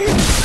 Oh,